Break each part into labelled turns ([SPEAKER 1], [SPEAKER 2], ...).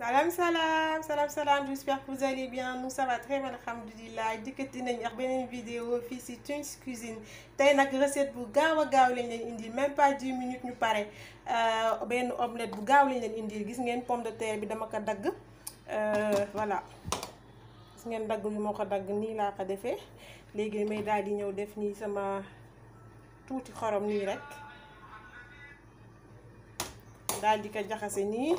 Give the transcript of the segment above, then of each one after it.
[SPEAKER 1] salaam salaam salaam salaam j'espère que vous allez bien. Nous ça va très bien alhamdulilah dikkati nañu ak beneen vidéo fii si Tunes Cuisine. Tey nag recette bu gaaw a gaaw lañ leen indil même pas 10 minutes ñu pare. Benn omelette bu gaaw lañ leen indil gis ngeen pomme de terre bi dama ko dagg. Voilà. Gis ngeen dagg bi moo ko dagg nii laa ko defee. Léegi may daal di ñëw def nii sama tuuti xorom nii rek. Daal di ko jaxase nii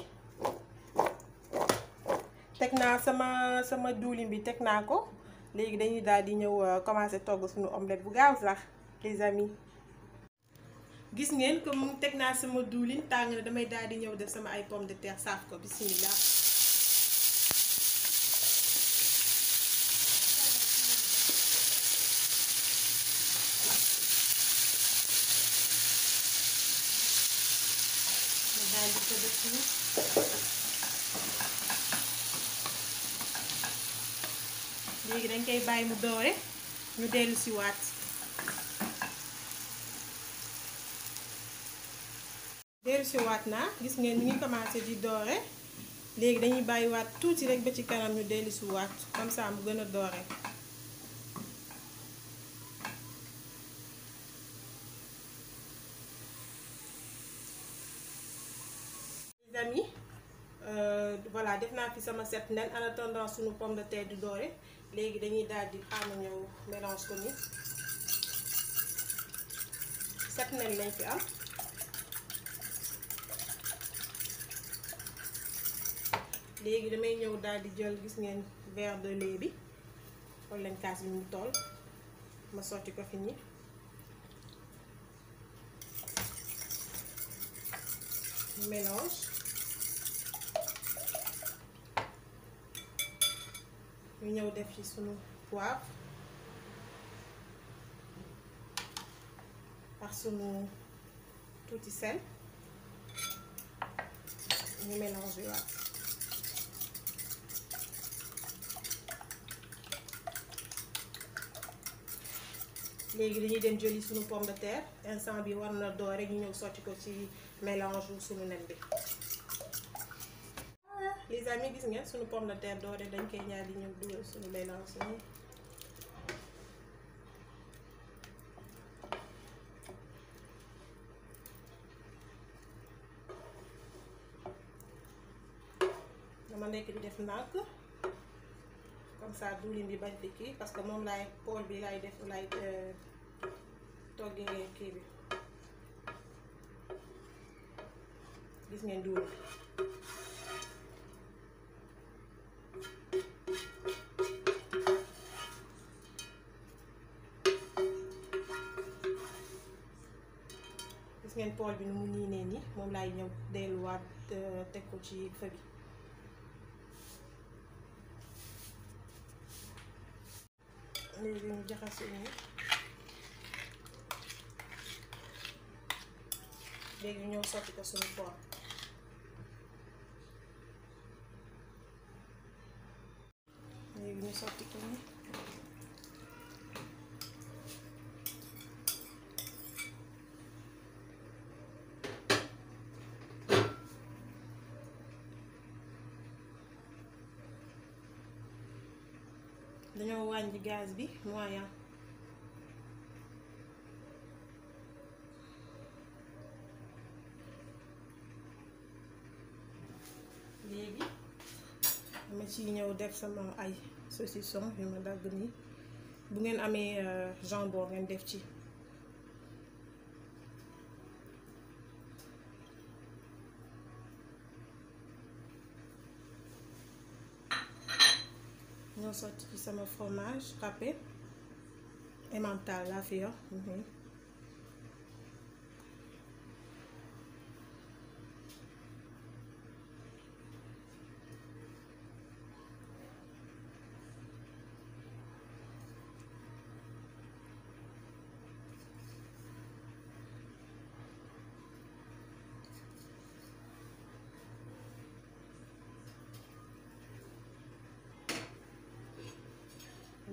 [SPEAKER 1] teg naa sama sama diwlin bi teg ko. Dañuy ñëw commencer togg suñu omelette bu gaaw sax les amis. Gis ngeen comme sama na damay ñëw def sama ay de terre saaf ko bismillah léegi dañ koy bàyyi mu doore ñu dellu si waat. Dellu waat naa gis ngeen ni ngi commencé di doore. Léegi dañuy bàyyi waat tuuti rek ba ci kanam ñu dellu si waat comme mu gën a doore. Amis voilà def naa fi sama set en attendant suñu pomme de terre di doore léegi dañuy daal di mélange ko ni set nen lañ fi am. Léegi damay verre de lait bi. Xool leen kaas ma nii. Mélange ñu ñëw def ci sunu poivre ak sunu tuuti sel. Ñu mélange waat. Léegi dañuy dem jëli sunu pomme de terre. Instant bi war na door rek ñu ñëw sotti ko mélange sunu nen bi les amis gis ngeen suñu pomme de terre doore dañ koy ñaar di ñëw dugal suñu mélange ni dama nekk di def ndànk comme ça diwlin bi bañ fi kii parce que moom laay pool bi laay def laay toggee kii bi. Gis ngeen diwlin gis ngeen pool bi nu mu nii nee nii moom laay ñëw delluwaat teg ko ci bi. Léegi ñu jaxase léegi ñëw sotti ko suñu pool dañoo wàññi gaz bi moyen. Léegi dama ci ñëw def sama ay saucisson yu ma dagg nii. Bu ngeen amee jambon ngeen def ci. an soti ki sa mwen fromaj, rape. E mantal la fe yo. Mm -hmm.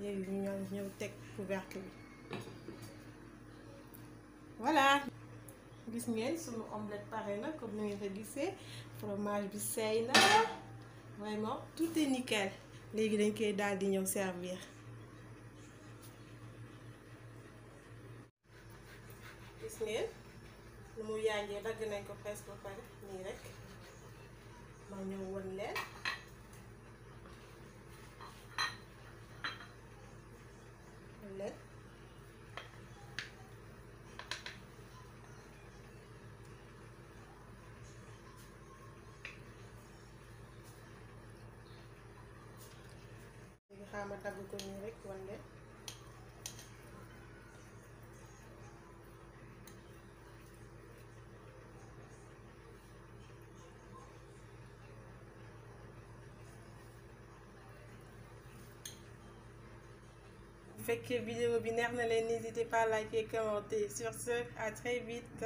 [SPEAKER 1] Léegi ñu ñëw ñëw teg couvercle. Bi voilà. Gis ngeen sunu omelette pare na comme ni ngeen ko gisee. Fromage bi seey na. Vraiment tout est nickel. Léegi dañ koy daal di ñëw servir. Gis ngeen? Nu mu yaajee dagg nañ ko presque ba pare nii rek. Ma ñëw won leen leen léegi xaama dagg ko nii rek wan leen bu fekkee vidéo bi n'hésitez pas à liker commenter. Sur ce à très vite